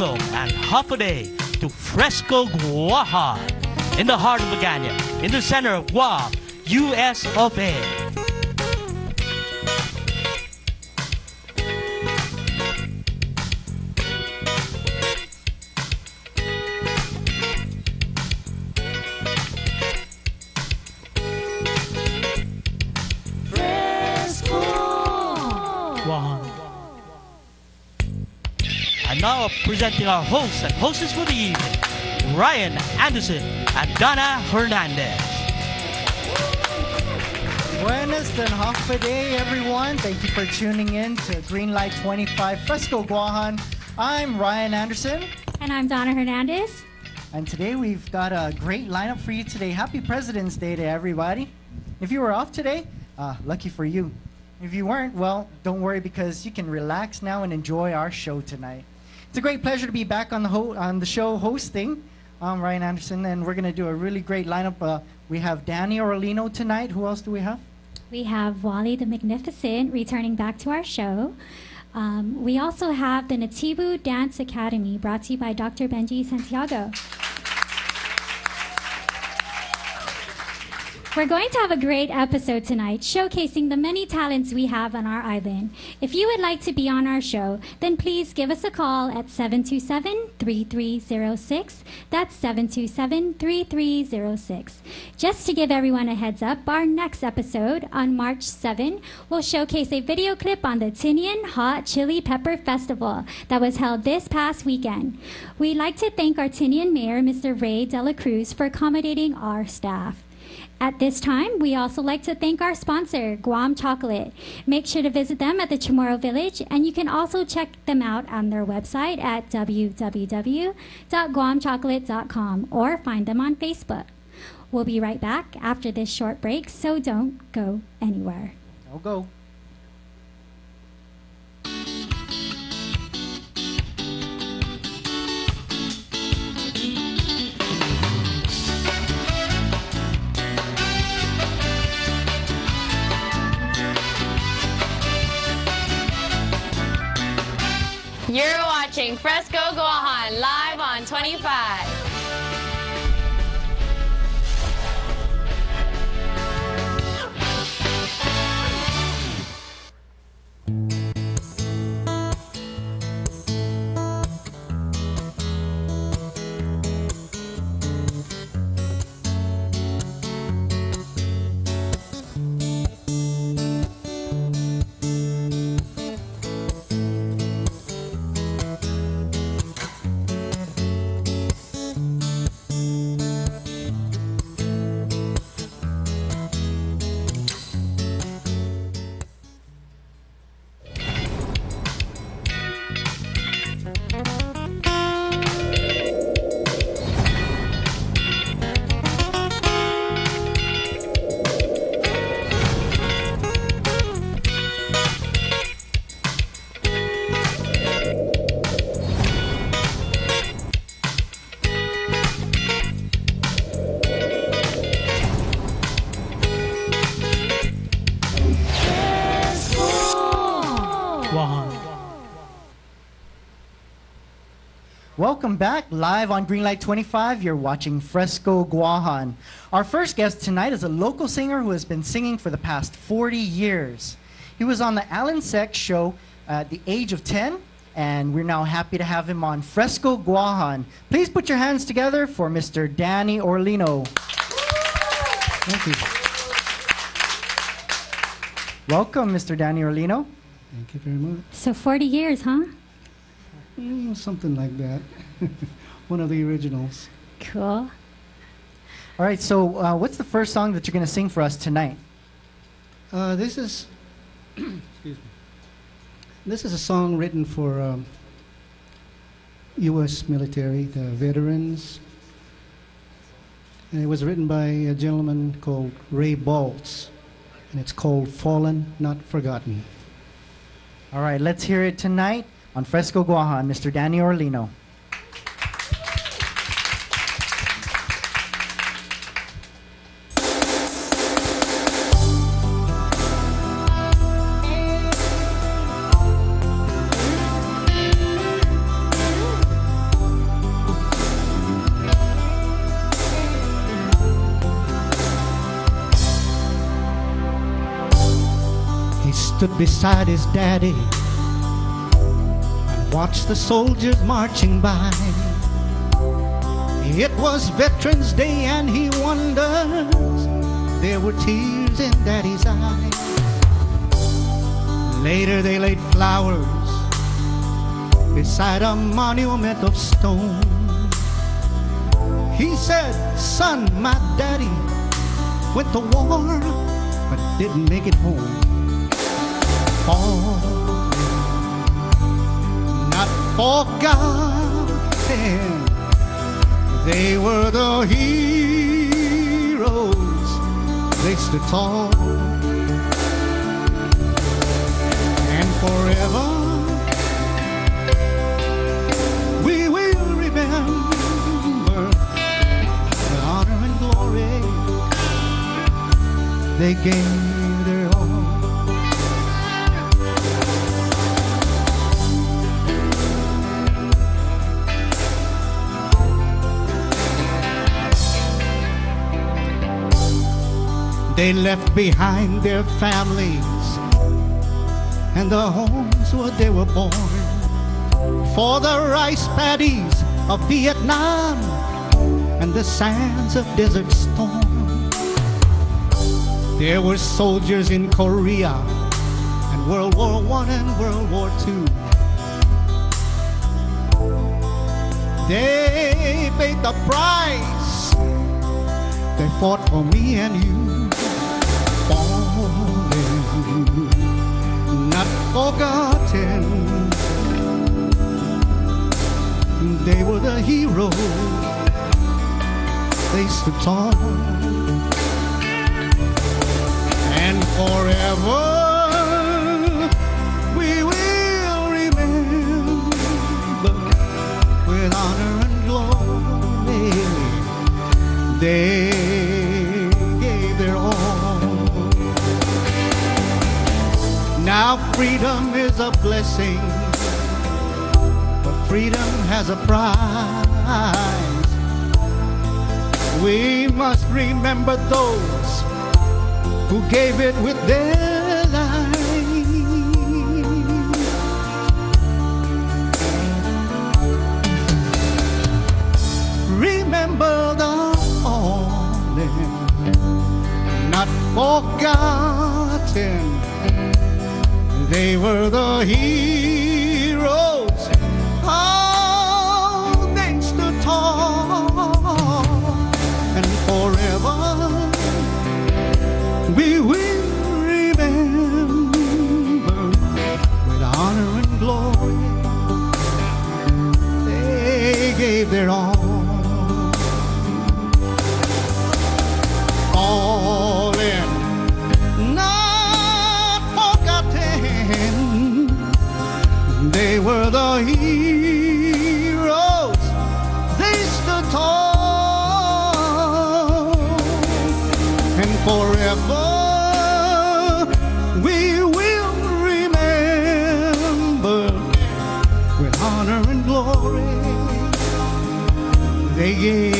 welcome and Håfa Adai to Fresko Guahan in the heart of Bagania, in the center of Guam, US of A. And now presenting our hosts and hostess for the evening, Ryan Anderson and Dawna Hernandez. Buenas and Håfa Adai, everyone. Thank you for tuning in to Greenlight 25 Fresko Guahan. I'm Ryan Anderson, And I'm Dawna Hernandez. and today we've got a great lineup for you today. Happy President's Day to everybody. If you were off today, uh, lucky for you. If you weren't, well, don't worry because you can relax now and enjoy our show tonight. It's a great pleasure to be back on the on the show hosting. I'm Ryan Anderson, and we're going to do a really great lineup. Uh, we have Danny Orlino tonight. Who else do we have? We have Wally the Magnificent returning back to our show. Um, we also have the Nativu Dance Academy brought to you by Dr. Benji Santiago. We're going to have a great episode tonight showcasing the many talents we have on our island. If you would like to be on our show, then please give us a call at 727 3306. That's 727 3306. Just to give everyone a heads up, our next episode on March 7 will showcase a video clip on the Tinian Hot Chili Pepper Festival that was held this past weekend. We'd like to thank our Tinian Mayor, Mr. Ray Dela Cruz, for accommodating our staff. At this time, we also like to thank our sponsor, Guam Chocolate. Make sure to visit them at the Chamorro Village, and you can also check them out on their website at www.guamchocolate.com or find them on Facebook. We'll be right back after this short break, so don't go anywhere. I'll go. Watching Fresko Guahan live on 25. Welcome back live on Greenlight 25. You're watching Fresko Guahan. Our first guest tonight is a local singer who has been singing for the past 40 years. He was on the Alan Seck show at the age of 10, and we're now happy to have him on Fresko Guahan. Please put your hands together for Mr. Danny Orlino. Thank you. Welcome, Mr. Danny Orlino. Thank you very much. So 40 years, huh? Mm, something like that. One of the originals. Cool. All right, so uh, what's the first song that you're going to sing for us tonight? Uh, this is, excuse me. This is a song written for um, U.S. military, the veterans. And it was written by a gentleman called Ray Boltz, and it's called "Fallen, Not Forgotten." All right, let's hear it tonight on Fresko Guahan and Mr. Danny Orlino. stood beside his daddy watched the soldiers marching by. It was Veterans Day and he wonders there were tears in daddy's eyes. Later they laid flowers beside a monument of stone. He said, Son, my daddy went to war but didn't make it home. Not forgotten. They were the heroes. They stood tall and forever. We will remember the honor and glory they gave They left behind their families and the homes where they were born for the rice paddies of Vietnam and the sands of Desert Storm. There were soldiers in Korea and World War One and World War Two. They paid the price. They fought for me and you. Not forgotten. They were the heroes. They stood tall and forever now freedom is a blessing but freedom has a price we must remember those who gave it with their lives. Remember the fallen, not forgotten. They were the heroes. They gave